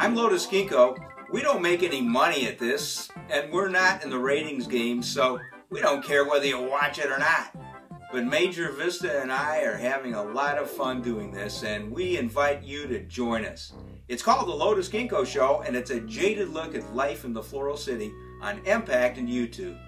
I'm Lotus Ginkgo. We don't make any money at this, and we're not in the ratings game, so we don't care whether you watch it or not. But Major Vista and I are having a lot of fun doing this, and we invite you to join us. It's called The Lotus Ginkgo Show, and it's a jaded look at life in the Floral City on MPACT and YouTube.